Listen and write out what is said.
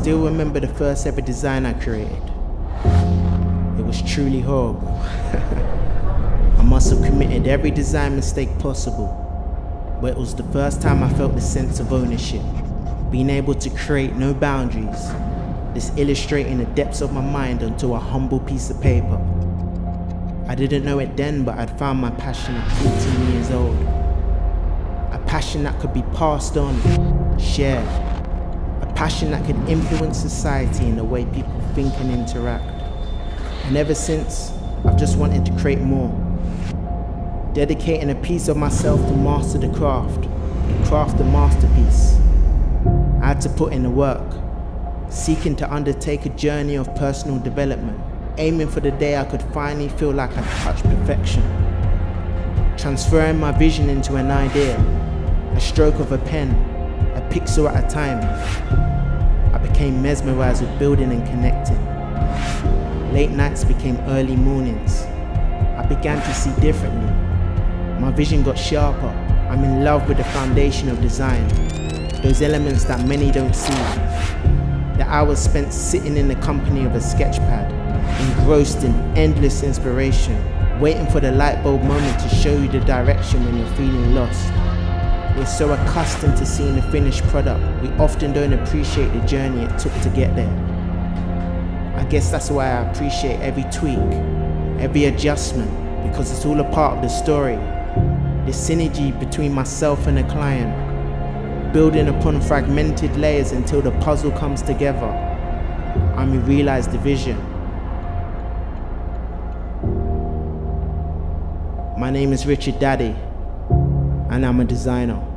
still remember the first ever design I created. It was truly horrible. I must have committed every design mistake possible, but it was the first time I felt the sense of ownership, being able to create no boundaries, this illustrating the depths of my mind onto a humble piece of paper. I didn't know it then, but I'd found my passion at 18 years old. A passion that could be passed on, shared. Passion that could influence society in the way people think and interact. And ever since, I've just wanted to create more. Dedicating a piece of myself to master the craft, to craft the masterpiece. I had to put in the work, seeking to undertake a journey of personal development, aiming for the day I could finally feel like I touched perfection. Transferring my vision into an idea, a stroke of a pen, a pixel at a time. I became mesmerized with building and connecting. Late nights became early mornings. I began to see differently. My vision got sharper. I'm in love with the foundation of design, those elements that many don't see. The hours spent sitting in the company of a sketchpad, engrossed in endless inspiration, waiting for the light bulb moment to show you the direction when you're feeling lost. We're so accustomed to seeing the finished product, we often don't appreciate the journey it took to get there. I guess that's why I appreciate every tweak, every adjustment, because it's all a part of the story. The synergy between myself and the client, building upon fragmented layers until the puzzle comes together. And we realize the vision. My name is Richard Daddy, and I'm a designer.